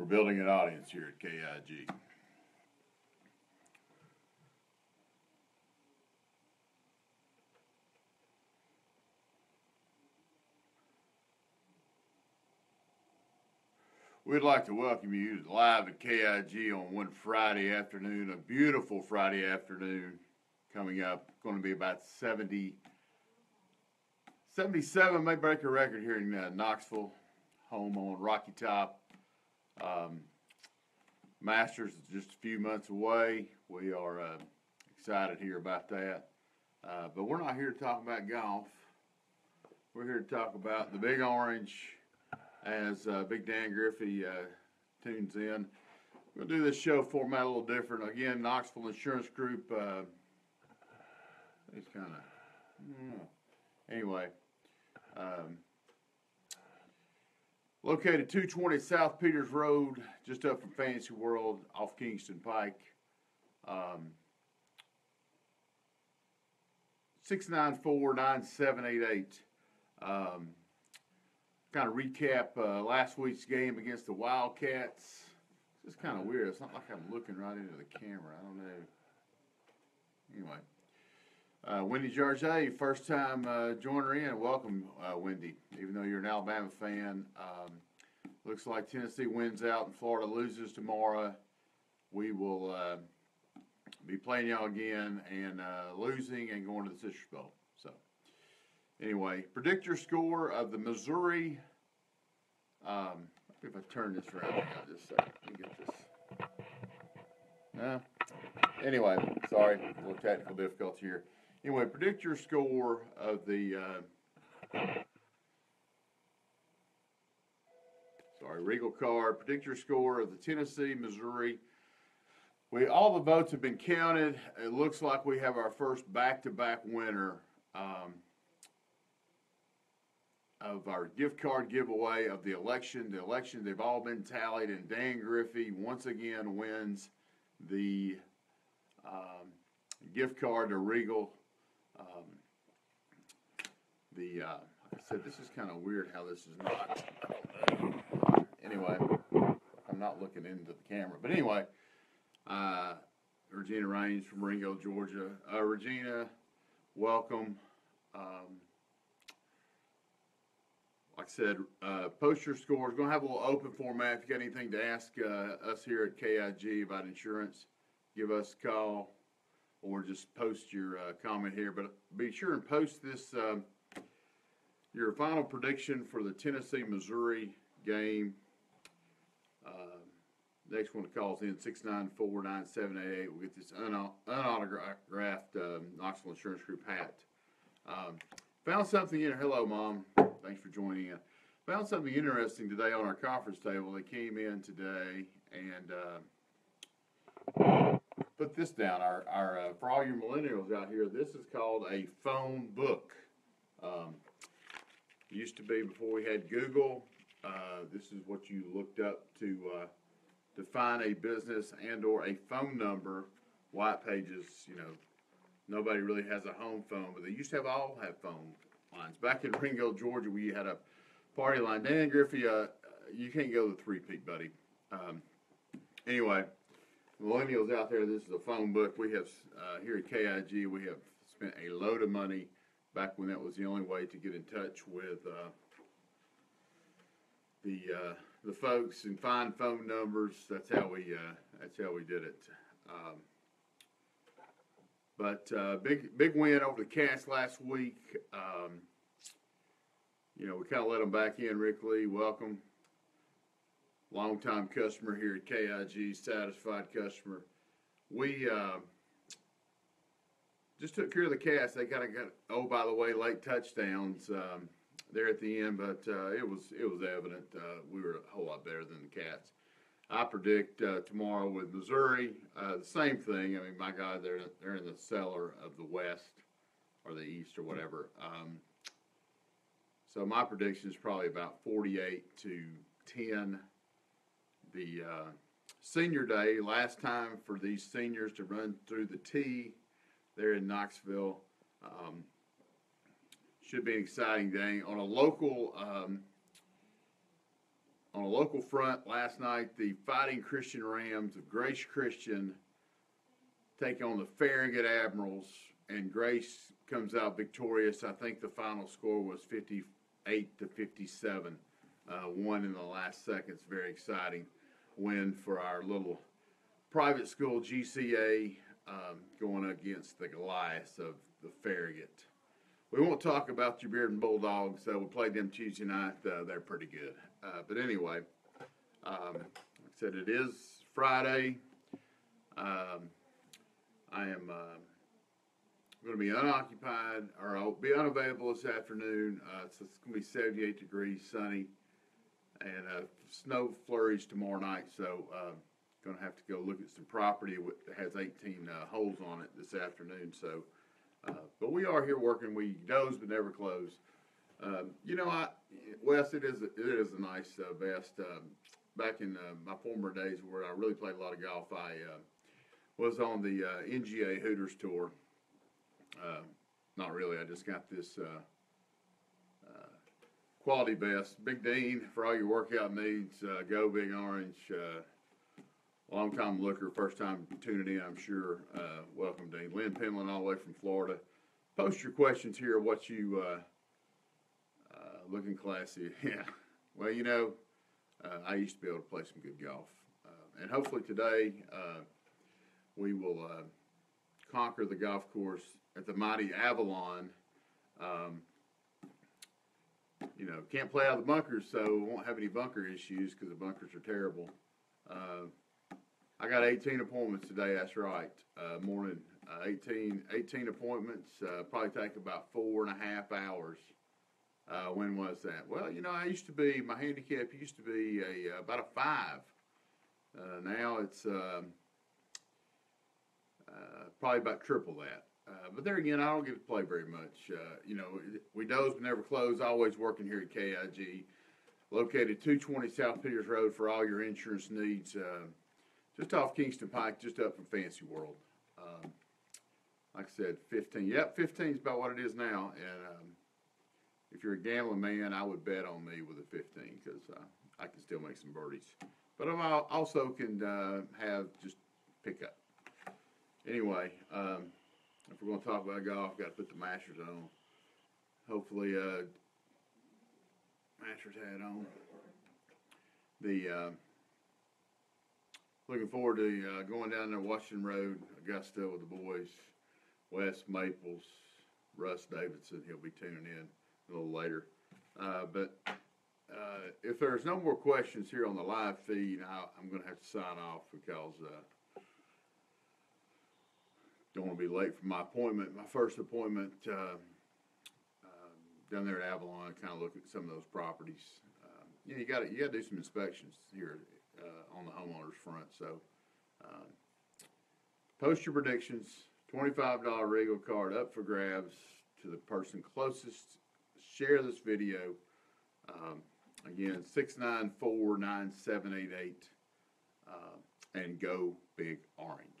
We're building an audience here at KIG. We'd like to welcome you live at KIG on one Friday afternoon, a beautiful Friday afternoon coming up. Going to be about 70, 77, may break a record here in uh, Knoxville, home on Rocky Top. Um, Masters is just a few months away. We are uh, excited here about that. Uh, but we're not here to talk about golf. We're here to talk about the Big Orange as uh, Big Dan Griffey uh, tunes in. We'll do this show format a little different. Again, Knoxville Insurance Group. Uh, it's kind of anyway. Um, located 220 South Peters Road, just up from Fantasy World, off Kingston Pike. Um, 694 9788. Um, kind of recap uh, last week's game against the Wildcats. It's just kind of weird. It's not like I'm looking right into the camera. I don't know. Anyway, uh, Wendy Jarget, first time uh, joiner in. Welcome, uh, Wendy. Even though you're an Alabama fan, um, looks like Tennessee wins out and Florida loses tomorrow. We will uh, be playing y'all again and uh, losing and going to the Citrus Bowl. So. Anyway, predict your score of the Missouri. Um, if I turn this around, just a second. Get this. No. Anyway, sorry, a little technical difficulty here. Anyway, predict your score of the. Uh, sorry, Regal card. Predict your score of the Tennessee, Missouri. We all the votes have been counted. It looks like we have our first back-to-back winner. Um, of our gift card giveaway of the election. The election, they've all been tallied, and Dan Griffey once again wins the um, gift card to Regal. The uh, I said, this is kind of weird how this is not. Anyway, I'm not looking into the camera, but anyway, uh, Regina Rains from Ringgold, Georgia. Uh, Regina, welcome. Um, like I said, uh, post your scores. Going to have a little open format. If you got anything to ask uh, us here at KIG about insurance, give us a call or just post your uh, comment here. But be sure and post this um, your final prediction for the Tennessee Missouri game. Uh, next one to call is in 694 9788. We'll get this unautographed um, Knoxville Insurance Group hat. Um, found something in. Hello, Mom. Thanks for joining in. Found something interesting today on our conference table. They came in today and uh, put this down. Our, our uh, for all your millennials out here, this is called a phone book. Used to be before we had Google. Uh, this is what you looked up to uh, to find a business and or a phone number. White pages, you know, nobody really has a home phone, but they used to have all have phone lines. Back in Ringgold, Georgia, we had a party line. Dan Griffey, uh, you can't go to three peak, buddy. Um, anyway, millennials out there, this is a phone book. We have uh, here at KIG, we have spent a load of money back when that was the only way to get in touch with uh, the uh, the folks and find phone numbers. That's how we uh, that's how we did it. Um, but uh, big big win over the Cats last week. Um, you know, we kind of let them back in. Rick Lee, welcome. Longtime customer here at KIG, satisfied customer. We uh, just took care of the Cats. They kind of got oh by the way late touchdowns um, there at the end, but uh, it was it was evident uh, we were a whole lot better than the Cats. I predict uh, tomorrow with Missouri, uh, the same thing. I mean, my God, they're they're in the cellar of the West or the East or whatever. Um, so my prediction is probably about 48 to 10. The uh, senior day, last time for these seniors to run through the T there in Knoxville. Um, should be an exciting day on a local um, on a local front last night, the Fighting Christian Rams of Grace Christian take on the Farragut Admirals, and Grace comes out victorious. I think the final score was 58 to 57. Uh, one in the last seconds. Very exciting win for our little private school GCA um, going against the Goliaths of the Farragut. We won't talk about your Bearden Bulldogs. Uh, we played them Tuesday night. Uh, they're pretty good. Uh, but anyway, um, like I said, it is Friday. Um, I am going to be unoccupied, or I'll be unavailable this afternoon. Uh, so it's going to be 78 degrees, sunny, and uh, snow flurries tomorrow night. So uh, going to have to go look at some property that has 18 uh, holes on it this afternoon. So, uh, but we are here working. We doze but never close. Um, you know, I Wes, it is a, it is a nice uh, vest. Um, back in uh, my former days, where I really played a lot of golf, I uh, was on the uh, NGA Hooters tour. Not really. I just got this quality vest. Big Dean for all your workout needs. Go Big Orange. Long time looker, first time tuning in. I'm sure. Uh, welcome, Dean. Lynn Penland, all the way from Florida. Post your questions here. What you uh, uh, looking classy? Yeah. Well, you know, uh, I used to be able to play some good golf, uh, and hopefully today uh, we will conquer the golf course at the mighty Avalon. Um, you know, can't play out of the bunkers, so won't have any bunker issues because the bunkers are terrible. Uh, I got 18 appointments today. That's right. Uh, morning, uh, 18, 18 appointments. Uh, probably take about four and a half hours. Uh, when was that? Well, you know, I used to be my handicap used to be a about a five. Uh, now it's um, uh, probably about triple that. Uh, but there again, I don't get to play very much. Uh, you know, we doze but never close. Always working here at KIG, located 220 South Peters Road for all your insurance needs. Just off Kingston Pike, just up from Fancy World. Um, like I said, 15. Yep, 15 is about what it is now. And um, if you're a gambling man, I would bet on me with a 15 because uh, I can still make some birdies. But I also can uh, have just pick up. Anyway, um, if we're going to talk about golf, got to put the Masters on. Hopefully, uh, Masters hat on. The uh, looking forward to uh, going down there Washington Road, Augusta with the boys. Wes Maples, Russ Davidson. He'll be tuning in a little later. Uh, but uh, if there's no more questions here on the live feed, I, am going to have to sign off because uh, don't want to be late for my appointment. My first appointment uh, um, down there at Avalon, kind of look at some of those properties. Um, you know, you got you got to do some inspections here uh, on the homeowners front. So, um, post your predictions. Twenty-five dollar Regal card up for grabs to the person closest. Share this video. Um, again, six nine four nine seven eight eight, uh, and go big orange.